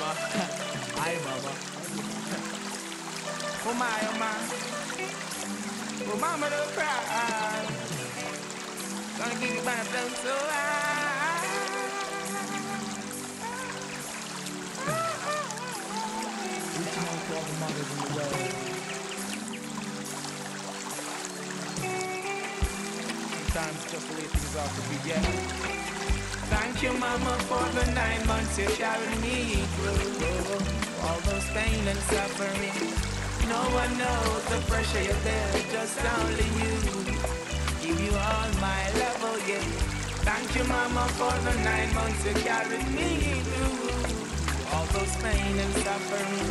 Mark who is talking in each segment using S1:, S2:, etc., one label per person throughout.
S1: mama. Hi, mama. Oh, my, oh, my. Oh, mama, don't cry. Gonna give you my love so high.
S2: All the mothers in the world. Sometimes just the way things are to be, yeah.
S1: Thank you, mama, for the nine months you carried me through. All those pain and suffering. No one knows the pressure you bear, just only you. Give you all my love, oh yeah. Thank you, mama, for the nine months you carried me through. All those pain and suffering.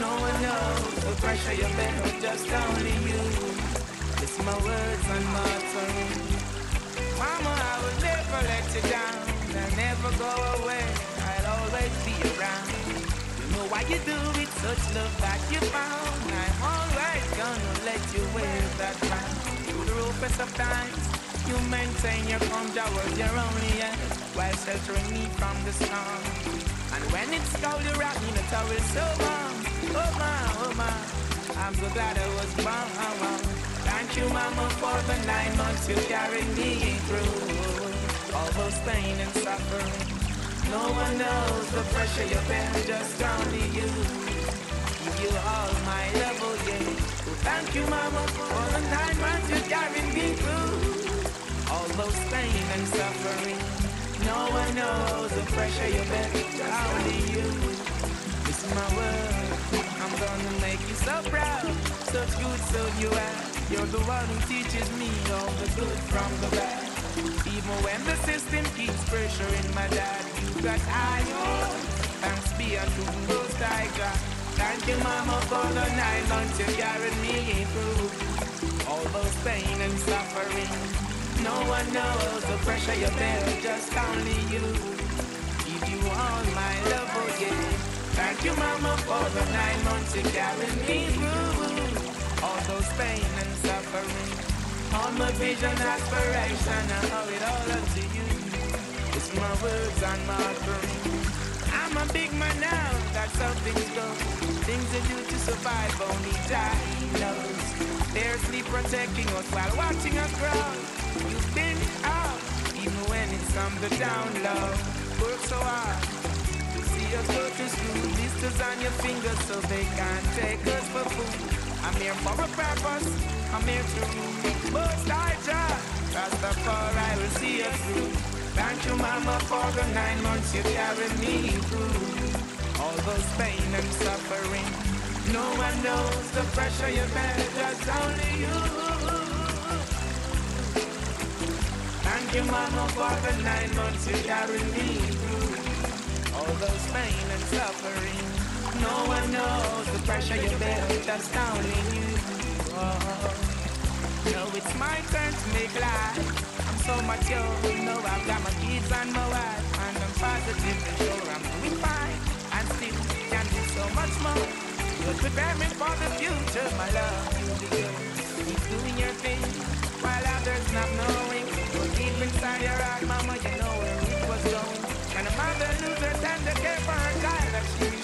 S1: No one knows the pressure you bear, just only you. It's my words and my offering. Go away. I'll always be around. You know why you do it, such love that you found. I'm always gonna let you wear that crown. Through the roughest of times, you maintain your calm was your only end while sheltering me from the storm. And when it's cold, you wrap me in a towel so warm. Oh my, oh my, I'm so glad I was born. Thank you, Mama, for the nine months you carried me through. Those pain and suffering. No one knows the pressure you bear, just only you. Give you all my love, oh yeah. Thank you, Mama, for the nine months you carried me through. All those pain and suffering. No one knows the pressure you bear, only you. It's my word. I'm gonna make you so proud. Such good, so you are. You're the one who teaches me all the good from the bad. Even when the system keeps pressuring my dad, you got I iron. Oh. Thanks be unto the most I. Thank you, mama, for the nine months you carried me through. All those pain and suffering. No one knows the pressure you bear, just only you. Give you all my love, oh yeah. Thank you, mama, for the nine months you carried me through. All those pain. All my vision, aspiration, I owe it all up to you. It's my words and my offering. I'm a big man now, that's how things go. Things to do to survive, only God knows. Fiercely protecting us while watching us grow. You've been out, even when it's come to down low. Work so hard to see us go to school. Blisters on your fingers so they can't take us for food. I'm here for a purpose. Most I job. Rastafari will see us through. Thank you, Mama, for the nine months you carried me through. All those pain and suffering. No one knows the pressure you bear, just only you. Thank you, Mama, for the nine months you carried me through. All those pain and suffering. No one knows the pressure you bear, just only you. Oh. Now it's my turn to make life. I'm so mature, know I've got my kids and my wife, and I'm positive and sure I'm doing fine, and still can do so much more. You're preparing for the future, my love. Keep doing your thing while others not knowing. You're deep inside your heart, mama, you know where it was going. When a mother loses tender care for her child,